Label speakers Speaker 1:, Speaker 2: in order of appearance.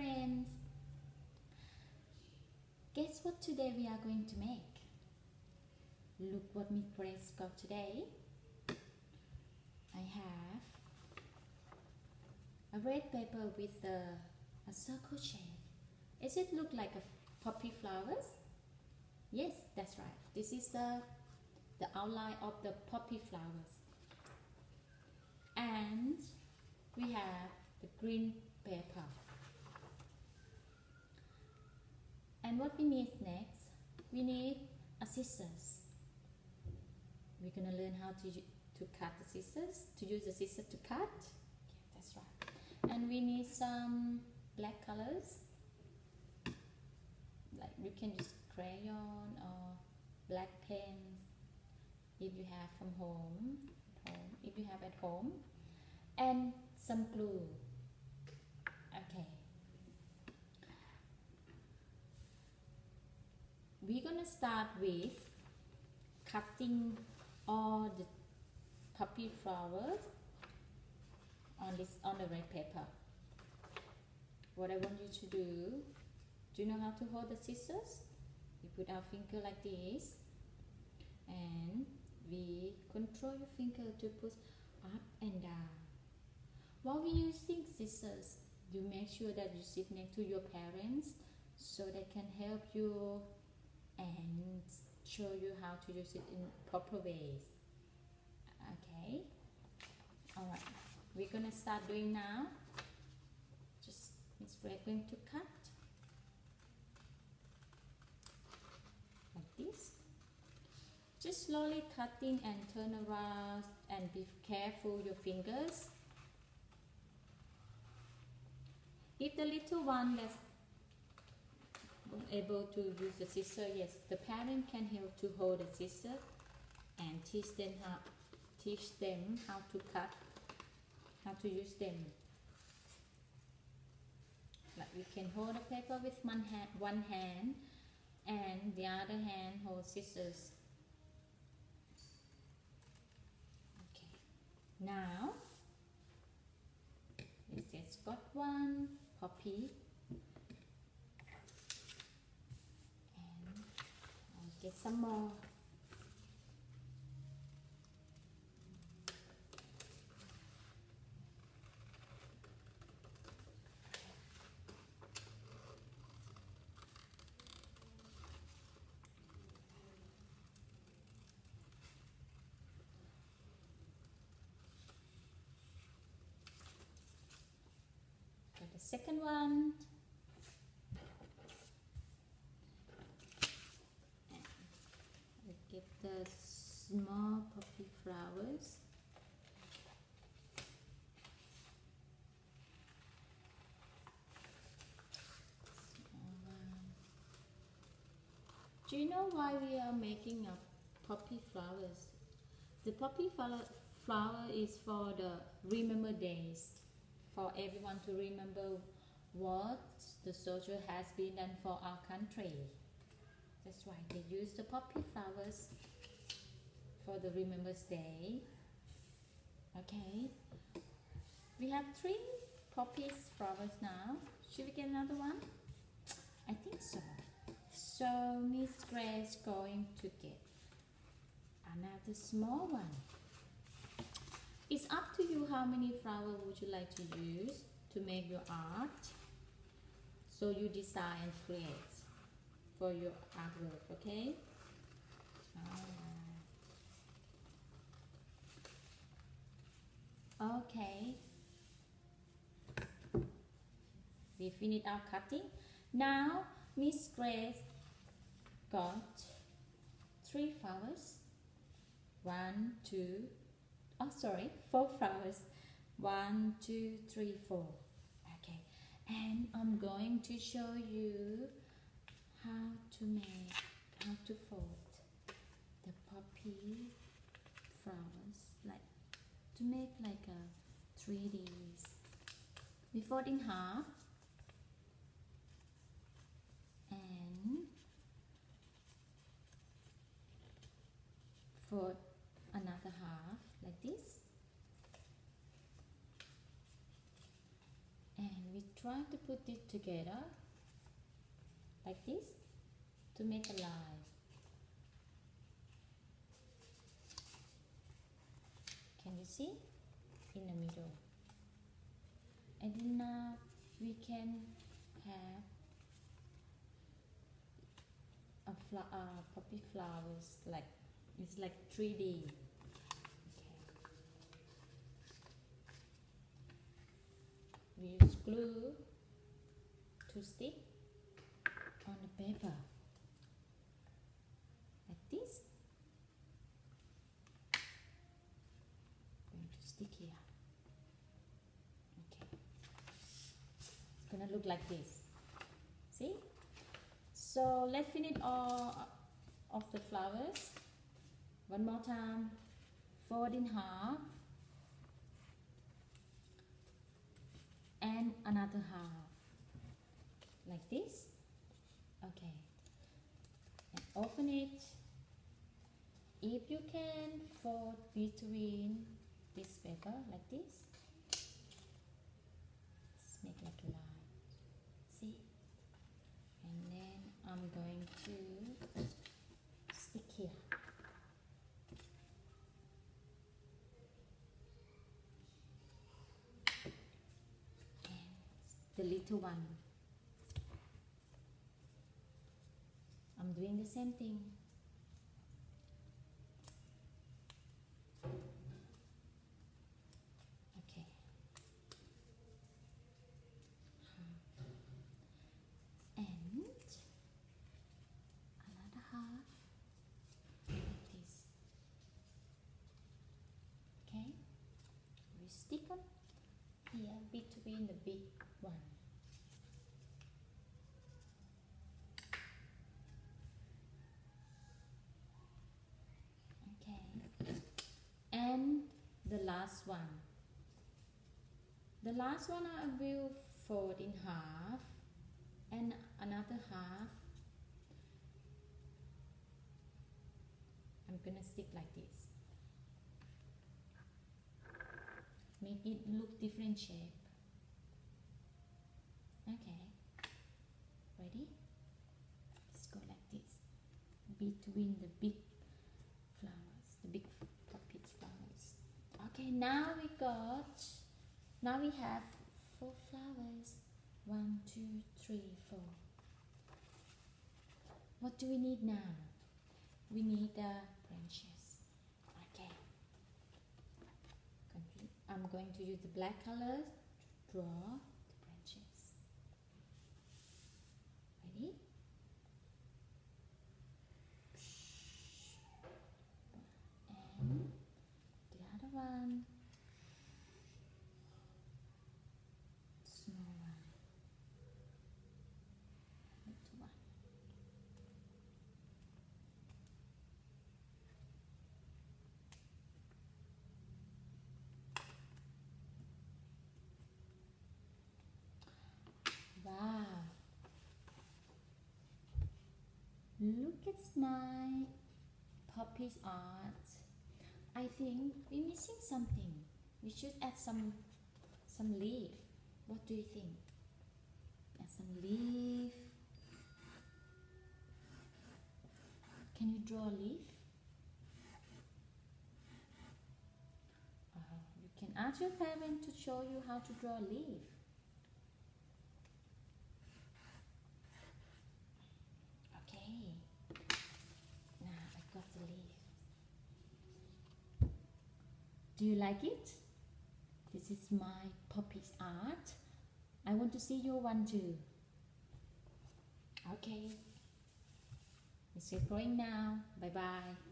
Speaker 1: friends. Guess what today we are going to make? Look what Miss Grace got today. I have a red paper with a, a circle shape. Does it look like a poppy flowers? Yes, that's right. This is the, the outline of the poppy flowers. And we have the green paper. And what we need next, we need a scissors. We're gonna learn how to, to cut the scissors, to use the scissors to cut. Yeah, that's right. And we need some black colors. Like you can use crayon or black pens if you have from home, home if you have at home. And some glue. Okay. We're gonna start with cutting all the poppy flowers on this on the red paper. What I want you to do do you know how to hold the scissors? You put our finger like this and we control your finger to push up and down. While we're using scissors you make sure that you sit next to your parents so they can help you and show you how to use it in proper ways. Okay? All right we're gonna start doing now. Just we're going to cut. Like this. Just slowly cutting and turn around and be careful your fingers. If the little one that's able to use the scissor, yes, the parent can help to hold the scissor and teach them how teach them how to cut, how to use them. Like we can hold the paper with one hand, one hand, and the other hand hold scissors. Okay, now we just got one poppy get some more. The second one the small poppy flowers Do you know why we are making a poppy flowers? The poppy flower, flower is for the remember days, for everyone to remember what the soldier has been done for our country. That's why they use the poppy flowers for the Remembrance Day. Okay, we have three poppy flowers now. Should we get another one? I think so. So Miss Grace going to get another small one. It's up to you how many flowers would you like to use to make your art. So you decide and create for your artwork, okay? Okay. We finished our cutting. Now, Miss Grace got three flowers. One, two, oh sorry, four flowers. One, two, three, four. Okay. And I'm going to show you how to make, how to fold the poppy flowers, like to make like a 3Ds. We fold in half and fold another half like this and we try to put it together like this to make a line. Can you see? In the middle. And then now we can have a fla uh, poppy flowers like it's like 3D. We use glue to stick on the paper like this. going to stick here. Okay. It's gonna look like this. See? So let's finish all uh, of the flowers. One more time. Fold in half. And another half. Like this. Okay. And open it. If you can fold between this paper like this. Let's make like line. See? And then I'm going to stick here. The little one. I'm doing the same thing. Okay. And another half like this. Okay. We stick on here between the big one. Okay. And the last one. The last one I will fold in half and another half. I'm gonna stick like this. Make it look different shape. Okay. Ready? Let's go like this. Between the big flowers the big puppet flowers okay now we got now we have four flowers one, two, three, four. What do we need now? We need the branches. Okay. I'm going to use the black color to draw the branches. Ready? And the other one. Small one. Little one. Wow. Look at my puppy's art. I think we're missing something. We should add some some leaf. What do you think? Add some leaf. Can you draw a leaf? Uh, you can ask your parent to show you how to draw a leaf. Okay. Now Leaf. Do you like it? This is my puppy's art. I want to see your one too. Okay. It's going now. Bye bye.